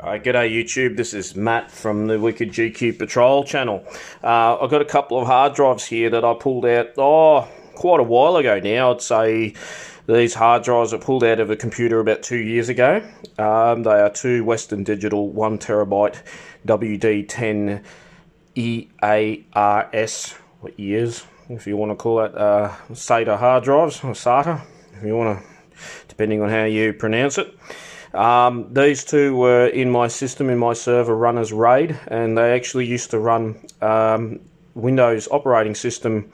Uh, g'day YouTube, this is Matt from the Wicked GQ Patrol channel. Uh, I've got a couple of hard drives here that I pulled out, oh, quite a while ago now. I'd say these hard drives are pulled out of a computer about two years ago. Um, they are two Western Digital 1 terabyte WD10 EARS, what years, if you want to call it, uh, SATA hard drives, or SATA, if you want to, depending on how you pronounce it. Um, these two were in my system, in my server, run as RAID, and they actually used to run um, Windows operating system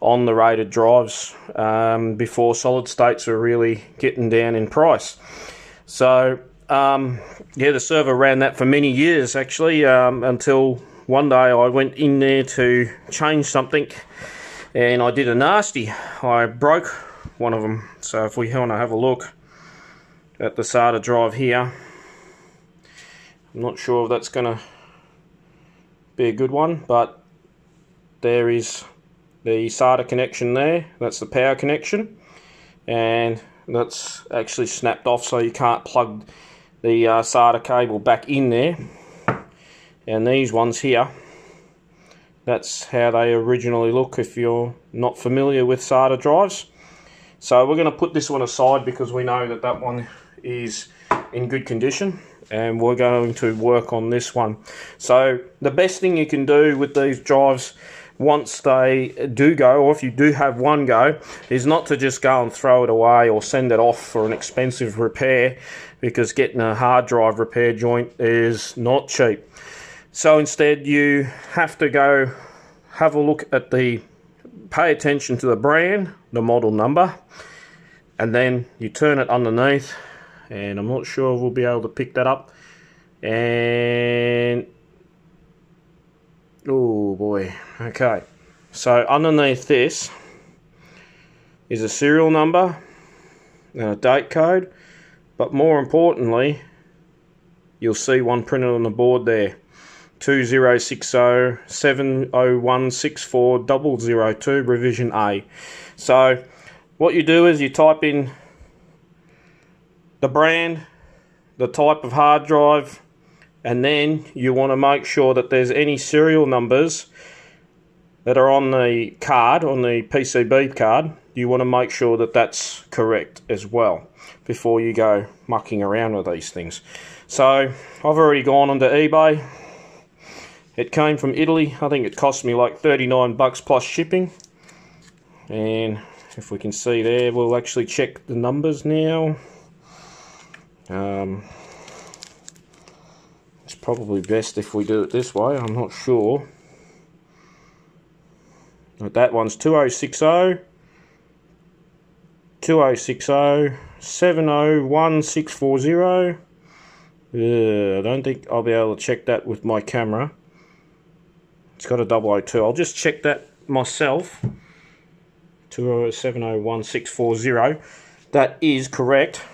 on the RAIDed drives um, before solid states were really getting down in price. So, um, yeah, the server ran that for many years actually um, until one day I went in there to change something and I did a nasty. I broke one of them. So, if we want to have a look at the SATA drive here. I'm not sure if that's going to be a good one, but there is the SATA connection there. That's the power connection, and that's actually snapped off, so you can't plug the uh, SATA cable back in there. And these ones here, that's how they originally look if you're not familiar with SATA drives. So we're going to put this one aside because we know that that one is in good condition and we're going to work on this one. So the best thing you can do with these drives once they do go, or if you do have one go, is not to just go and throw it away or send it off for an expensive repair because getting a hard drive repair joint is not cheap. So instead, you have to go have a look at the, pay attention to the brand, the model number, and then you turn it underneath and I'm not sure we'll be able to pick that up. And oh boy. Okay. So underneath this is a serial number and a date code. But more importantly you'll see one printed on the board there. 2060 70164 revision A. So what you do is you type in the brand, the type of hard drive, and then you want to make sure that there's any serial numbers that are on the card, on the PCB card, you want to make sure that that's correct as well before you go mucking around with these things. So I've already gone onto eBay. It came from Italy. I think it cost me like 39 bucks plus shipping. And if we can see there, we'll actually check the numbers now. Um, it's probably best if we do it this way, I'm not sure. But that one's 2060 2060 701640. Uh, I don't think I'll be able to check that with my camera. It's got a 002. I'll just check that myself. 2070164. That is correct.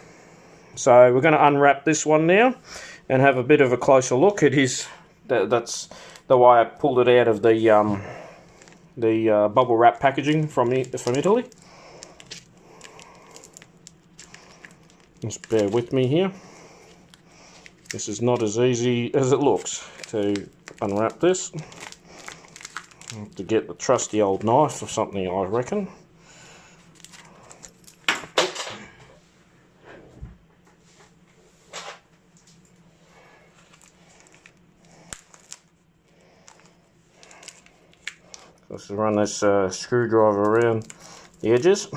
So we're going to unwrap this one now and have a bit of a closer look. It is that, that's the way I pulled it out of the um, the uh, bubble wrap packaging from from Italy. Just bear with me here. This is not as easy as it looks to unwrap this. to get the trusty old knife or something, I reckon. Run this uh, screwdriver around the edges.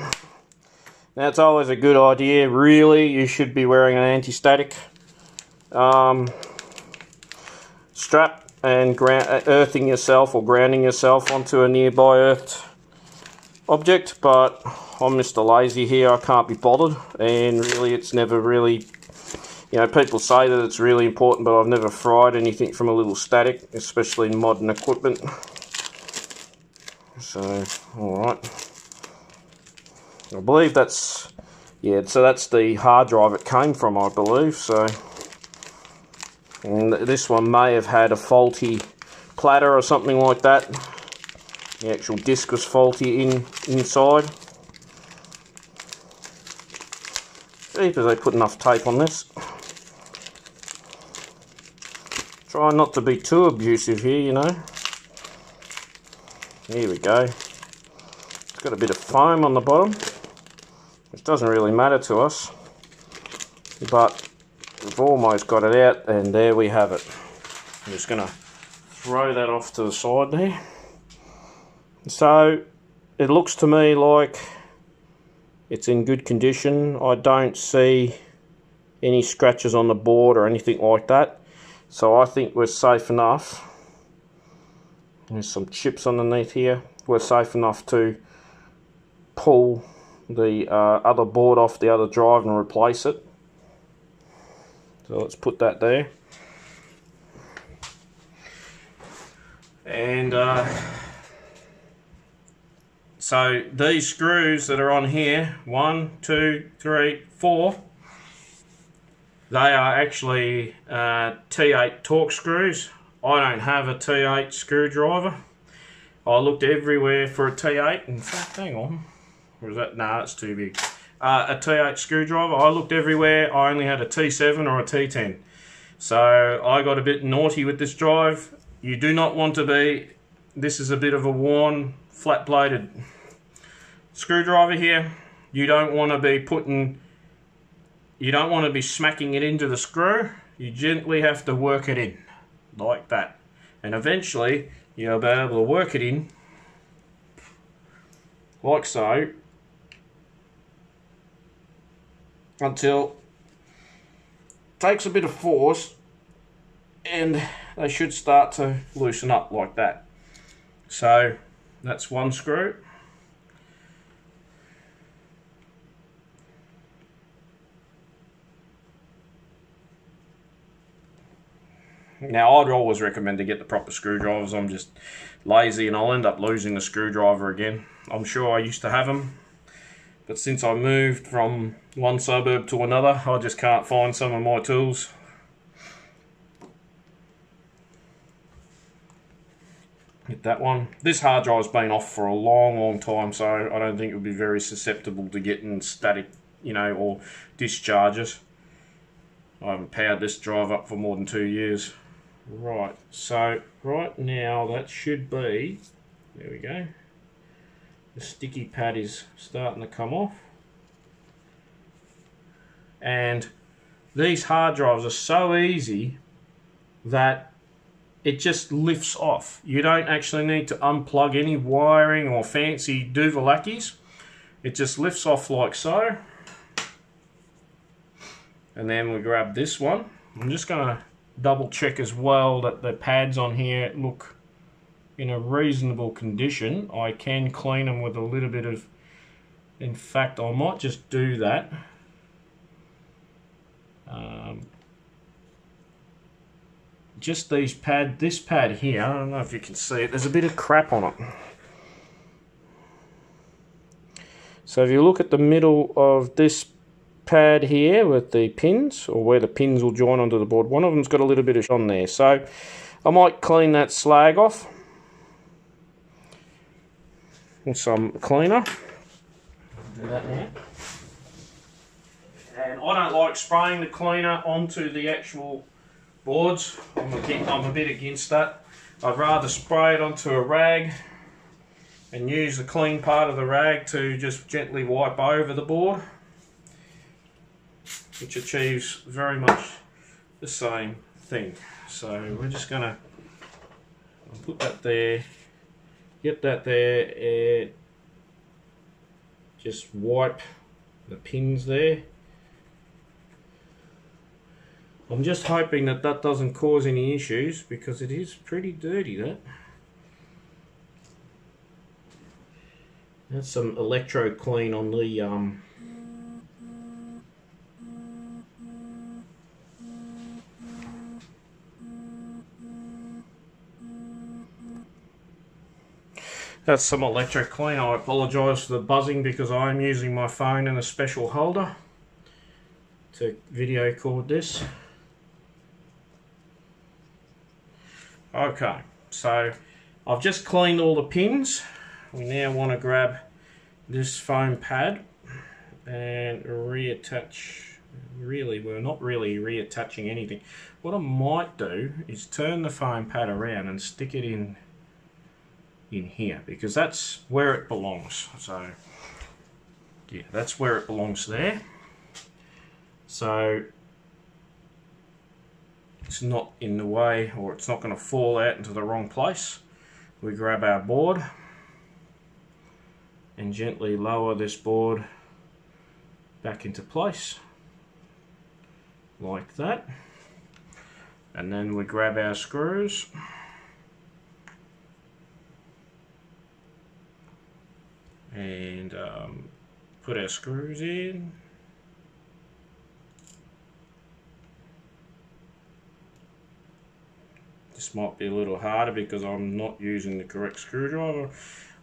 It's always a good idea, really, you should be wearing an anti-static um, strap and uh, earthing yourself or grounding yourself onto a nearby earthed object, but I'm Mr. Lazy here, I can't be bothered, and really it's never really, you know, people say that it's really important, but I've never fried anything from a little static, especially in modern equipment. So, alright. I believe that's, yeah, so that's the hard drive it came from, I believe. So, and this one may have had a faulty platter or something like that. The actual disc was faulty in inside. See if they put enough tape on this. Try not to be too abusive here, you know. Here we go. It's got a bit of foam on the bottom, which doesn't really matter to us. But we've almost got it out, and there we have it. I'm just going to throw that off to the side there. So, it looks to me like it's in good condition. I don't see any scratches on the board or anything like that. So I think we're safe enough there's some chips underneath here. We're safe enough to pull the uh, other board off the other drive and replace it. So let's put that there. And uh, so these screws that are on here, one, two, three, four, they are actually uh, T8 Torx screws. I don't have a T8 screwdriver. I looked everywhere for a T8. In fact, hang on. Is that? Nah, it's too big. Uh, a T8 screwdriver. I looked everywhere. I only had a T7 or a T10. So I got a bit naughty with this drive. You do not want to be. This is a bit of a worn, flat-bladed screwdriver here. You don't want to be putting. You don't want to be smacking it into the screw. You gently have to work it in like that. And eventually you'll be able to work it in like so until takes a bit of force and they should start to loosen up like that. So that's one screw. Now, I'd always recommend to get the proper screwdrivers. I'm just lazy and I'll end up losing the screwdriver again. I'm sure I used to have them, but since I moved from one suburb to another, I just can't find some of my tools. Hit that one. This hard drive's been off for a long, long time, so I don't think it would be very susceptible to getting static, you know, or discharges. I haven't powered this drive up for more than two years. Right, so right now that should be, there we go, the sticky pad is starting to come off. And these hard drives are so easy that it just lifts off. You don't actually need to unplug any wiring or fancy doovalakis. It just lifts off like so. And then we grab this one. I'm just going to double check as well that the pads on here look in a reasonable condition. I can clean them with a little bit of, in fact I might just do that. Um, just these pad, this pad here, I don't know if you can see it, there's a bit of crap on it. So if you look at the middle of this pad here with the pins, or where the pins will join onto the board. One of them's got a little bit of on there, so I might clean that slag off with some cleaner. And I don't like spraying the cleaner onto the actual boards. I'm a, I'm a bit against that. I'd rather spray it onto a rag and use the clean part of the rag to just gently wipe over the board which achieves very much the same thing. So we're just going to put that there, get that there, and just wipe the pins there. I'm just hoping that that doesn't cause any issues because it is pretty dirty that. That's some electro clean on the um, That's some electric clean. I apologise for the buzzing because I'm using my phone in a special holder to video record this. Okay, so I've just cleaned all the pins. We now want to grab this foam pad and reattach really we're not really reattaching anything what I might do is turn the foam pad around and stick it in in here because that's where it belongs. So yeah that's where it belongs there. So it's not in the way or it's not going to fall out into the wrong place. We grab our board and gently lower this board back into place like that. And then we grab our screws and um, put our screws in this might be a little harder because I'm not using the correct screwdriver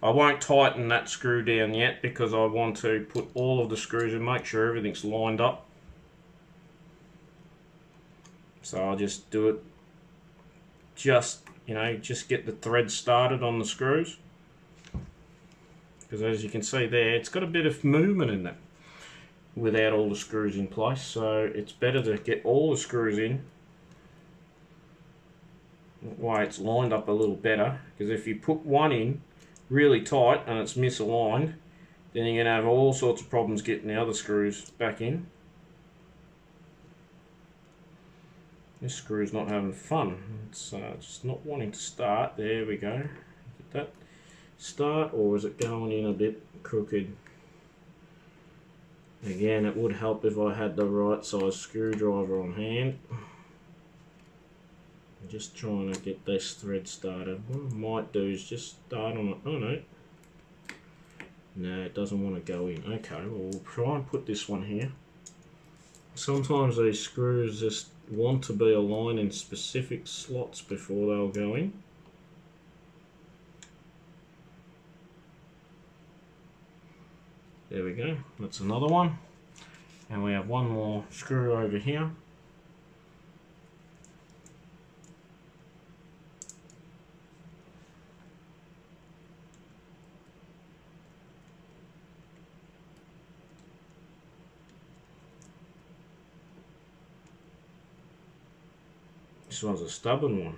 I won't tighten that screw down yet because I want to put all of the screws and make sure everything's lined up. So I'll just do it, just, you know, just get the thread started on the screws. Because as you can see there, it's got a bit of movement in it without all the screws in place. So it's better to get all the screws in. why it's lined up a little better. Because if you put one in, really tight and it's misaligned, then you're going to have all sorts of problems getting the other screws back in. This screw is not having fun. It's uh, just not wanting to start. There we go. That start or is it going in a bit crooked? Again, it would help if I had the right size screwdriver on hand just trying to get this thread started. What I might do is just start on it. Oh no. No, it doesn't want to go in. Okay, well we'll try and put this one here. Sometimes these screws just want to be aligned in specific slots before they'll go in. There we go, that's another one. And we have one more screw over here. This one's a stubborn one.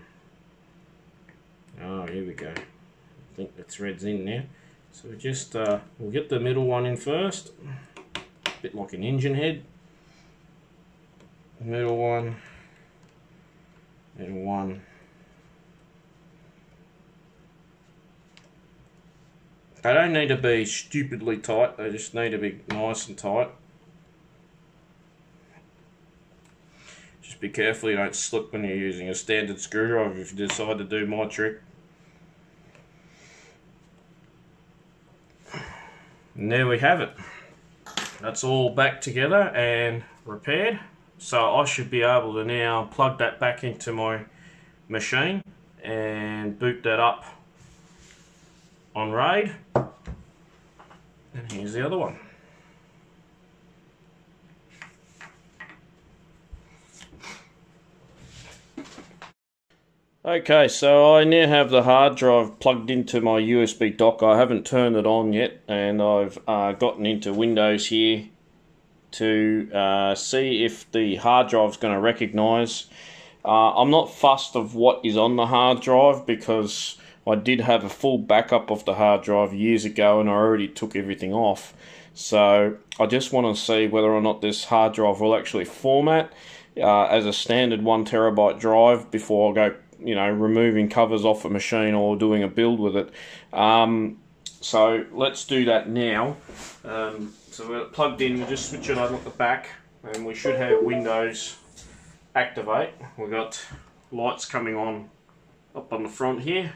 Oh, here we go. I think the thread's in there. So just, uh, we'll get the middle one in first. A bit like an engine head. Middle one. Middle one. They don't need to be stupidly tight, they just need to be nice and tight. Just be careful you don't slip when you're using a standard screwdriver if you decide to do my trick. And there we have it. That's all back together and repaired. So I should be able to now plug that back into my machine and boot that up on RAID. And here's the other one. Okay, so I now have the hard drive plugged into my USB dock. I haven't turned it on yet, and I've uh, gotten into Windows here to uh, see if the hard drive is going to recognize. Uh, I'm not fussed of what is on the hard drive because I did have a full backup of the hard drive years ago and I already took everything off. So I just want to see whether or not this hard drive will actually format uh, as a standard one terabyte drive before I go you know removing covers off a machine or doing a build with it. Um, so let's do that now. Um, so we're plugged in, we'll just switch it over at the back and we should have Windows activate. We've got lights coming on up on the front here.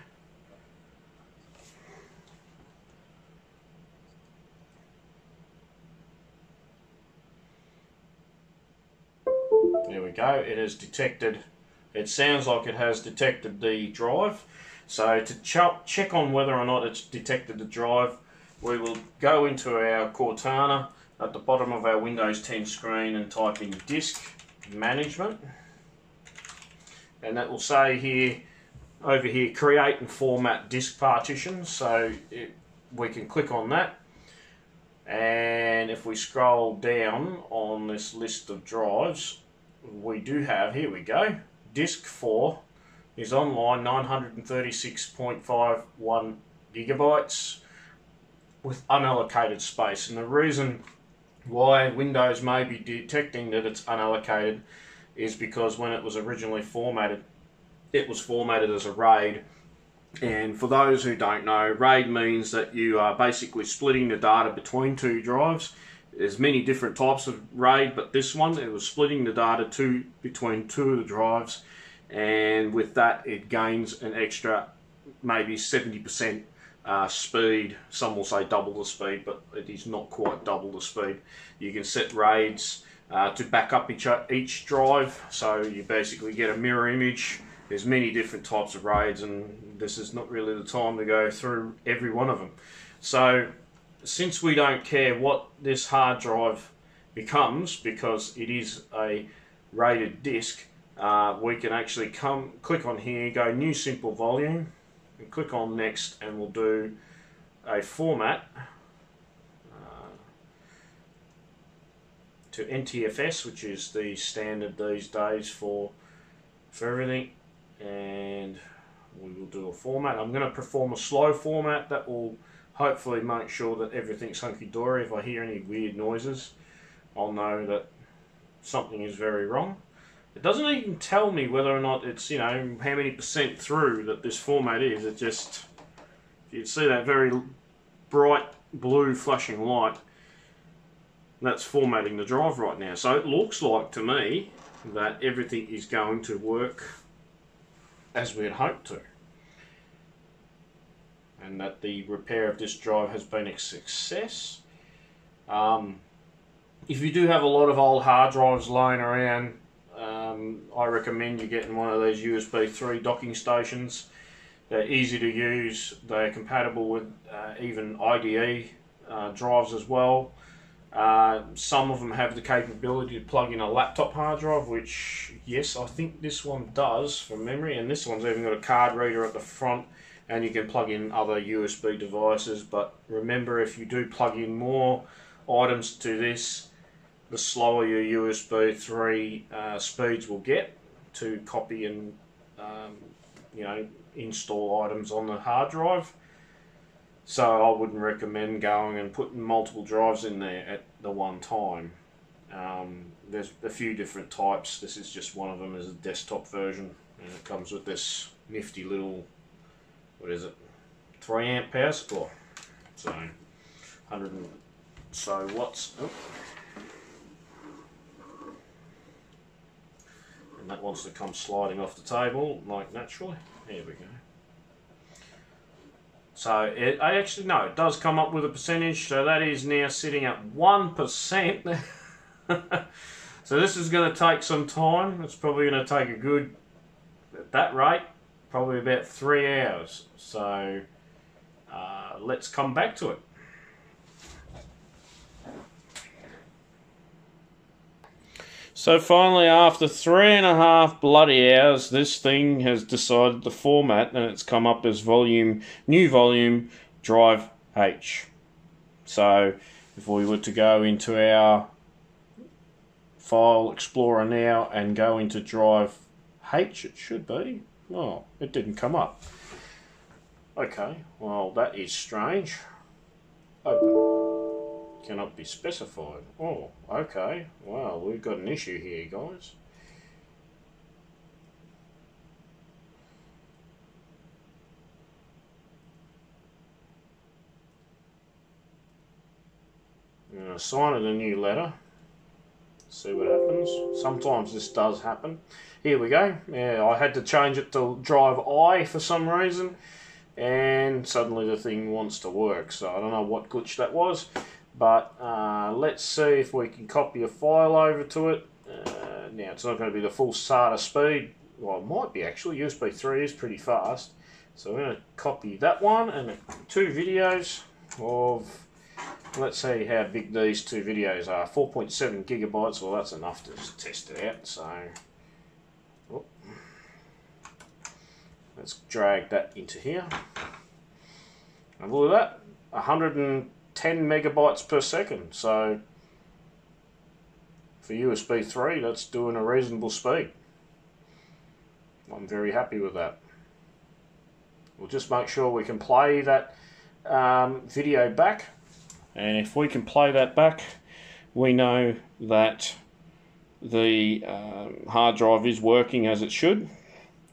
There we go, it has detected it sounds like it has detected the drive. So to ch check on whether or not it's detected the drive, we will go into our Cortana at the bottom of our Windows 10 screen and type in disk management. And that will say here, over here, create and format disk partitions. So it, we can click on that. And if we scroll down on this list of drives, we do have, here we go, disk 4 is online 936.51 gigabytes with unallocated space. And the reason why Windows may be detecting that it's unallocated is because when it was originally formatted, it was formatted as a RAID. And for those who don't know, RAID means that you are basically splitting the data between two drives. There's many different types of RAID, but this one, it was splitting the data to, between two of the drives. And with that, it gains an extra maybe 70% uh, speed. Some will say double the speed, but it is not quite double the speed. You can set RAIDs uh, to back up each, each drive, so you basically get a mirror image. There's many different types of RAIDs, and this is not really the time to go through every one of them. So, since we don't care what this hard drive becomes, because it is a RAIDed disk, uh, we can actually come click on here, go new simple volume, and click on next and we'll do a format uh, to NTFS which is the standard these days for for everything and we will do a format. I'm going to perform a slow format that will hopefully make sure that everything's hunky-dory. If I hear any weird noises I'll know that something is very wrong. It doesn't even tell me whether or not it's, you know, how many percent through that this format is. It just, if you see that very bright blue flashing light, that's formatting the drive right now. So it looks like to me that everything is going to work as we had hoped to. And that the repair of this drive has been a success. Um, if you do have a lot of old hard drives lying around, um, I recommend you getting one of these USB 3 docking stations. They're easy to use, they're compatible with uh, even IDE uh, drives as well. Uh, some of them have the capability to plug in a laptop hard drive, which, yes, I think this one does from memory, and this one's even got a card reader at the front, and you can plug in other USB devices. But remember, if you do plug in more items to this, the slower your USB 3 uh, speeds will get to copy and um, you know install items on the hard drive. So I wouldn't recommend going and putting multiple drives in there at the one time. Um, there's a few different types. This is just one of them as a desktop version, and it comes with this nifty little what is it, three amp power supply. So 100 so watts. Oh. and that wants to come sliding off the table like naturally. Here we go. So it, I actually no, it does come up with a percentage. So that is now sitting at one percent. so this is going to take some time. It's probably going to take a good at that rate, probably about three hours. So uh, let's come back to it. So finally, after three and a half bloody hours, this thing has decided the format and it's come up as volume, new volume, drive H. So if we were to go into our file explorer now and go into drive H, it should be. Oh, it didn't come up. Okay, well that is strange. Open cannot be specified. Oh, okay. Wow, we've got an issue here, guys. I'm going to sign it a new letter. See what happens. Sometimes this does happen. Here we go. Yeah, I had to change it to drive I for some reason. And suddenly the thing wants to work. So I don't know what glitch that was. But uh, let's see if we can copy a file over to it. Uh, now it's not going to be the full SATA speed. Well, it might be actually. USB 3 is pretty fast. So we're going to copy that one and two videos of, let's see how big these two videos are. 4.7 gigabytes, well that's enough to test it out. So, let's drag that into here. And look at that, 100 10 megabytes per second. So for USB 3, that's doing a reasonable speed. I'm very happy with that. We'll just make sure we can play that um, video back. And if we can play that back, we know that the um, hard drive is working as it should.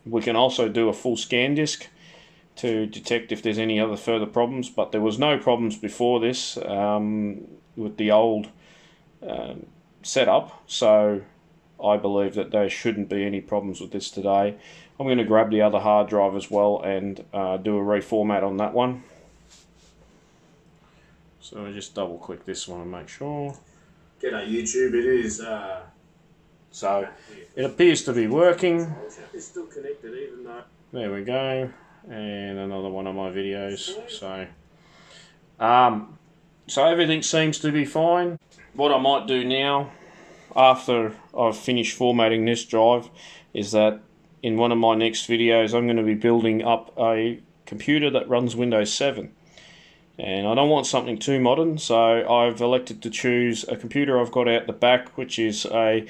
We can also do a full scan disk to detect if there's any other further problems, but there was no problems before this um, with the old um, setup, so I believe that there shouldn't be any problems with this today. I'm going to grab the other hard drive as well and uh, do a reformat on that one. So I just double click this one and make sure. Get G'day YouTube, it is. Uh, so it appears to be working. It's still connected even though. There we go. And another one of my videos. So, um, so everything seems to be fine. What I might do now, after I've finished formatting this drive, is that in one of my next videos I'm going to be building up a computer that runs Windows 7 and I don't want something too modern so I've elected to choose a computer I've got out the back which is a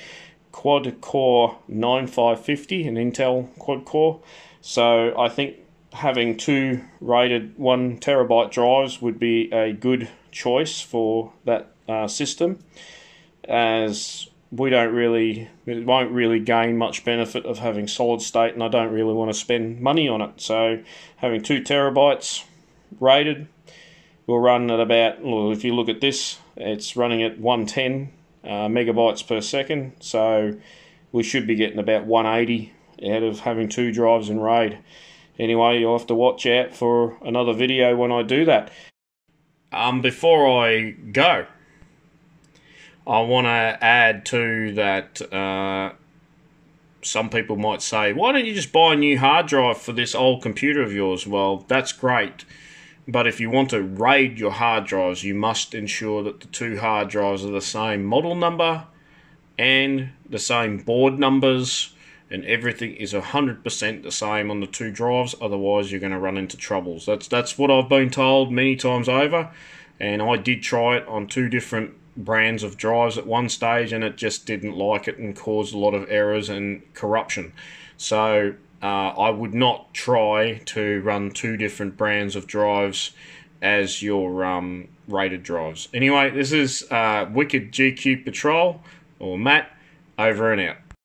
quad core 9550 an Intel quad core. So I think having two RAIDed one terabyte drives would be a good choice for that uh, system as we don't really it won't really gain much benefit of having solid state and I don't really want to spend money on it. So having two terabytes RAIDed will run at about well, if you look at this it's running at 110 uh, megabytes per second so we should be getting about 180 out of having two drives in RAID anyway you'll have to watch out for another video when I do that um, before I go I want to add to that. Uh, some people might say, why don't you just buy a new hard drive for this old computer of yours? Well, that's great. But if you want to RAID your hard drives, you must ensure that the two hard drives are the same model number and the same board numbers, and everything is 100% the same on the two drives. Otherwise, you're going to run into troubles. That's that's what I've been told many times over, and I did try it on two different brands of drives at one stage and it just didn't like it and caused a lot of errors and corruption. So uh, I would not try to run two different brands of drives as your um, RAIDed drives. Anyway, this is uh, Wicked GQ Patrol or Matt over and out.